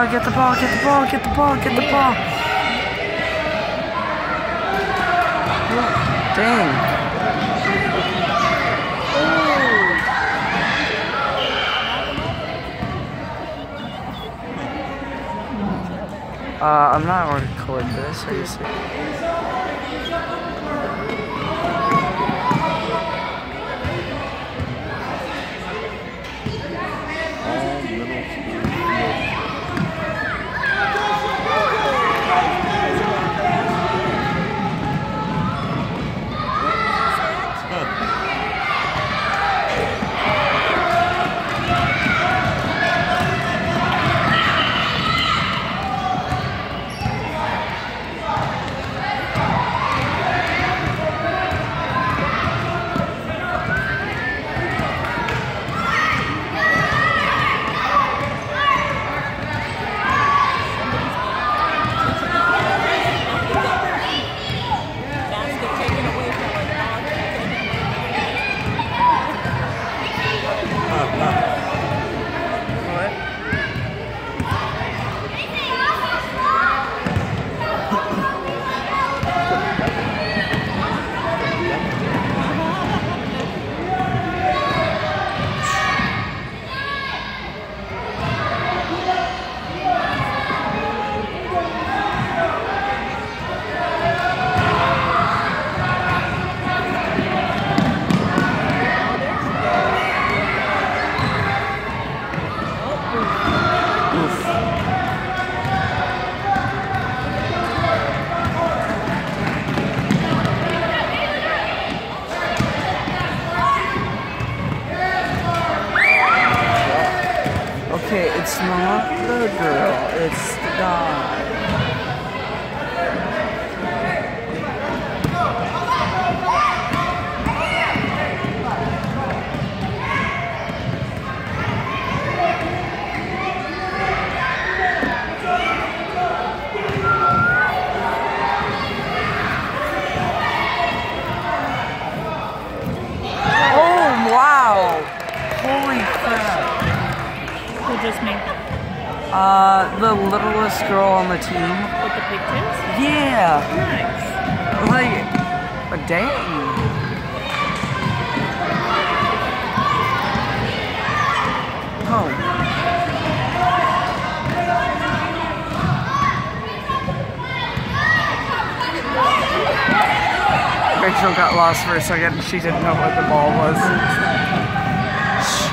Oh, get the ball, get the ball, get the ball, get the ball. Dang. Uh, I'm not going to record this. Are you serious? It's not the girl, it's the guy. Uh, the littlest girl on the team. with the pigtails? Yeah! Nice. Like, a dang. Oh. Rachel got lost for a second. She didn't know what the ball was. Shh.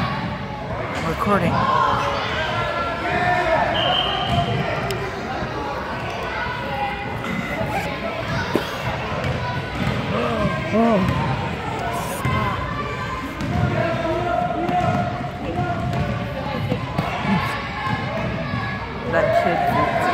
I'm recording. That kid